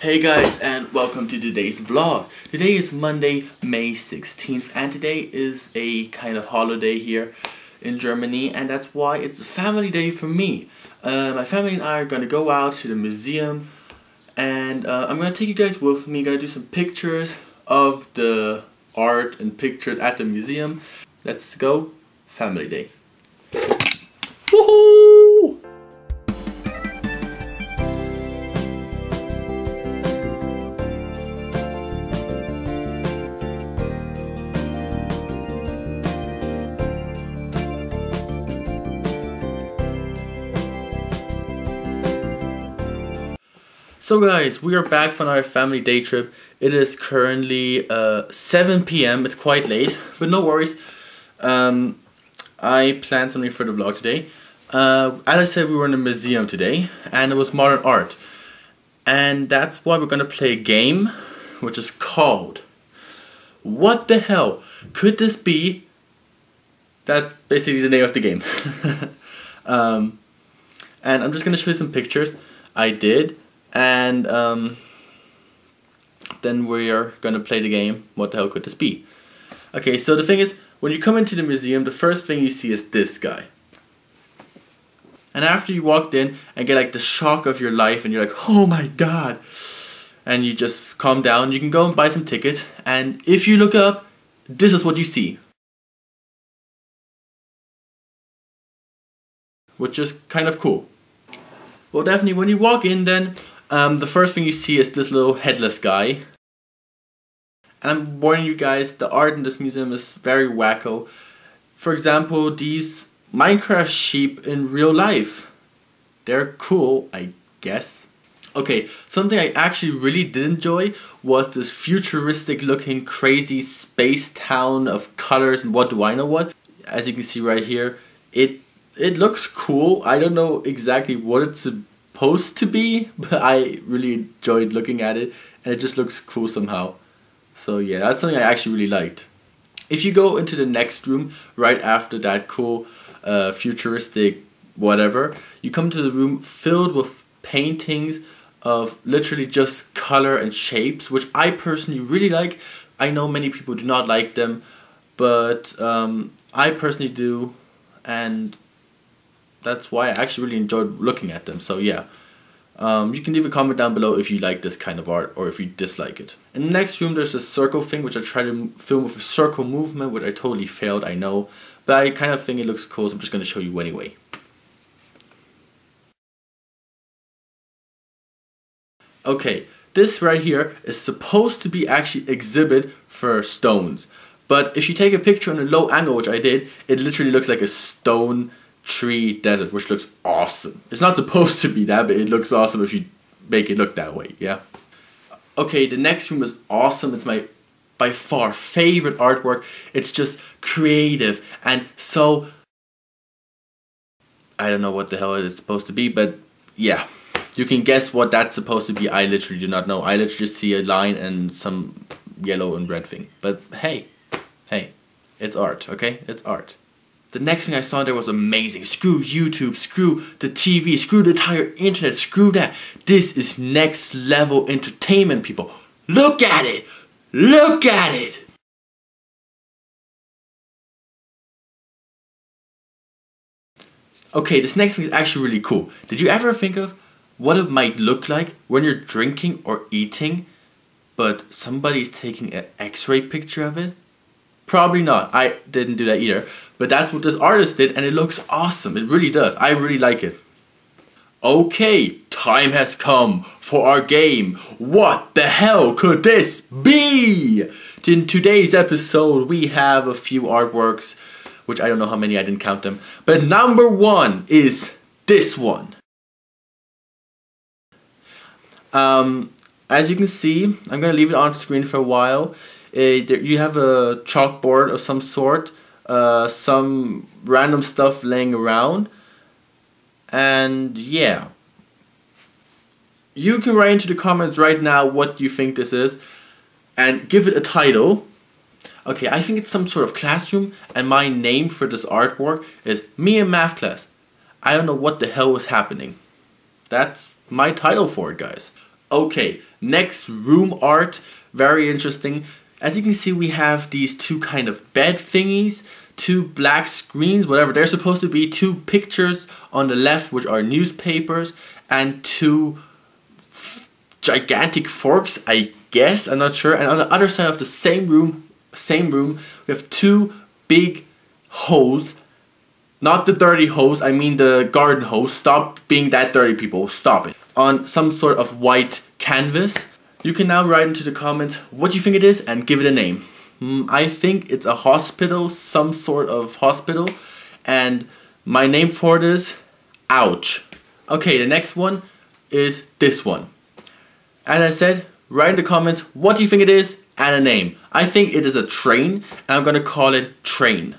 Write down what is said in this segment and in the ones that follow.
Hey guys and welcome to today's vlog. Today is Monday, May 16th and today is a kind of holiday here in Germany and that's why it's a family day for me. Uh, my family and I are going to go out to the museum and uh, I'm going to take you guys with me. Going to do some pictures of the art and pictures at the museum. Let's go, family day. Woohoo! So guys, we are back from our family day trip. It is currently uh, 7 p.m. It's quite late, but no worries. Um, I planned something for the vlog today. Uh, as I said, we were in a museum today, and it was modern art. And that's why we're gonna play a game, which is called What the hell could this be? That's basically the name of the game. um, and I'm just gonna show you some pictures I did and um, then we are gonna play the game. What the hell could this be? Okay, so the thing is, when you come into the museum, the first thing you see is this guy. And after you walked in and get like the shock of your life, and you're like, oh my god, and you just calm down, you can go and buy some tickets. And if you look up, this is what you see. Which is kind of cool. Well, definitely, when you walk in, then um, the first thing you see is this little headless guy. And I'm warning you guys, the art in this museum is very wacko. For example, these Minecraft sheep in real life. They're cool, I guess. Okay, something I actually really did enjoy was this futuristic looking crazy space town of colors and what do I know what. As you can see right here, it it looks cool. I don't know exactly what it's supposed to be, but I really enjoyed looking at it and it just looks cool somehow. So yeah, that's something I actually really liked. If you go into the next room right after that cool uh, futuristic whatever, you come to the room filled with paintings of literally just color and shapes, which I personally really like. I know many people do not like them, but um, I personally do, and that's why I actually really enjoyed looking at them. So yeah, um, you can leave a comment down below if you like this kind of art or if you dislike it. In the next room there's a circle thing which I tried to film with a circle movement which I totally failed, I know. But I kind of think it looks cool so I'm just going to show you anyway. Okay, this right here is supposed to be actually exhibit for stones. But if you take a picture on a low angle, which I did, it literally looks like a stone tree desert, which looks awesome. It's not supposed to be that, but it looks awesome if you make it look that way, yeah? Okay, the next room is awesome. It's my by far favorite artwork. It's just creative and so I don't know what the hell it is supposed to be, but yeah. You can guess what that's supposed to be. I literally do not know. I literally just see a line and some yellow and red thing. But hey, hey, it's art, okay? It's art. The next thing I saw there was amazing. Screw YouTube, screw the TV, screw the entire internet, screw that. This is next level entertainment, people. Look at it! Look at it! Okay, this next thing is actually really cool. Did you ever think of what it might look like when you're drinking or eating, but somebody's taking an x-ray picture of it? Probably not. I didn't do that either. But that's what this artist did and it looks awesome. It really does. I really like it. Okay, time has come for our game. What the hell could this be? In today's episode, we have a few artworks, which I don't know how many, I didn't count them. But number one is this one. Um, as you can see, I'm to leave it on screen for a while a, you have a chalkboard of some sort, uh, some random stuff laying around, and yeah. You can write into the comments right now what you think this is, and give it a title. Okay, I think it's some sort of classroom, and my name for this artwork is Me in Math Class. I don't know what the hell was happening. That's my title for it, guys. Okay, Next, room art. Very interesting. As you can see, we have these two kind of bed thingies, two black screens, whatever. They're supposed to be two pictures on the left, which are newspapers, and two gigantic forks, I guess. I'm not sure. And on the other side of the same room, same room, we have two big hose. Not the dirty hose, I mean the garden hose. Stop being that dirty, people. Stop it. On some sort of white canvas. You can now write into the comments what you think it is and give it a name. Mm, I think it's a hospital, some sort of hospital. And my name for it is Ouch. Okay, the next one is this one. As I said, write in the comments what do you think it is and a name. I think it is a train and I'm gonna call it Train.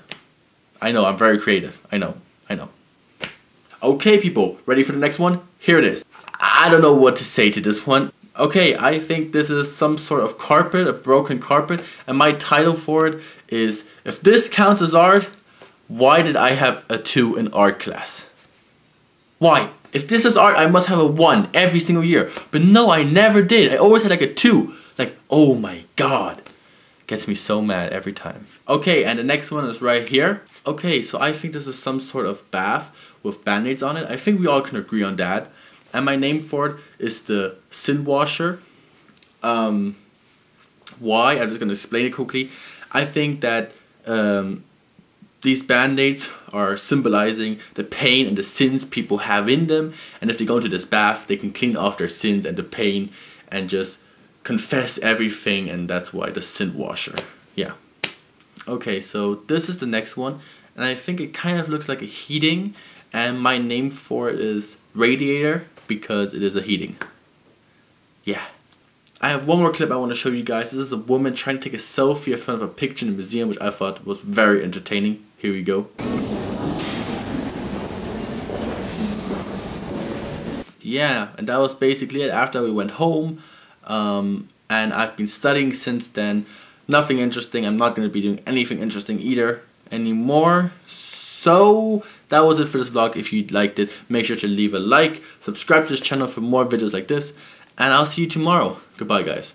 I know, I'm very creative. I know, I know. Okay people, ready for the next one? Here it is. I don't know what to say to this one. Okay, I think this is some sort of carpet, a broken carpet, and my title for it is If this counts as art, why did I have a 2 in art class? Why? If this is art, I must have a 1 every single year. But no, I never did. I always had like a 2. Like, oh my god. Gets me so mad every time. Okay, and the next one is right here. Okay, so I think this is some sort of bath with band-aids on it. I think we all can agree on that. And my name for it is the Sin Washer. Um, why? I'm just going to explain it quickly. I think that um, these band-aids are symbolizing the pain and the sins people have in them. And if they go into this bath, they can clean off their sins and the pain and just confess everything. And that's why the sin washer. Yeah. Okay, so this is the next one. And I think it kind of looks like a heating. And my name for it is radiator because it is a heating. Yeah. I have one more clip I want to show you guys. This is a woman trying to take a selfie in front of a picture in a museum, which I thought was very entertaining. Here we go. Yeah, and that was basically it. After we went home, um, and I've been studying since then. Nothing interesting. I'm not going to be doing anything interesting either anymore. So that was it for this vlog. If you liked it, make sure to leave a like, subscribe to this channel for more videos like this, and I'll see you tomorrow. Goodbye, guys.